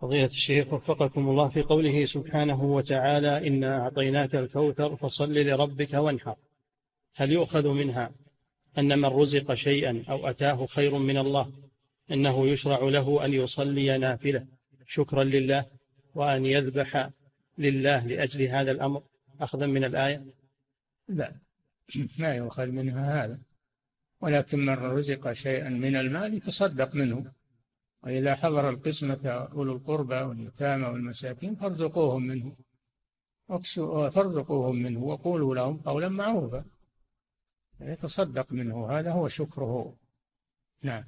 فضيلة الشيخ وفقكم الله في قوله سبحانه وتعالى إنا أعطيناك الكوثر فصل لربك وانحر. هل يؤخذ منها أن من رزق شيئا أو أتاه خير من الله أنه يشرع له أن يصلي نافلة؟ شكرا لله وأن يذبح لله لأجل هذا الأمر. أخذا من الآية؟ لا ما يؤخذ منها هذا. ولكن من رزق شيئا من المال يتصدق منه. وإذا حضر القسمة أولو القربى واليتامى والمساكين فارزقوهم منه. فارزقوهم منه وقولوا لهم قولا معروفا. يتصدق منه هذا هو شكره. نعم.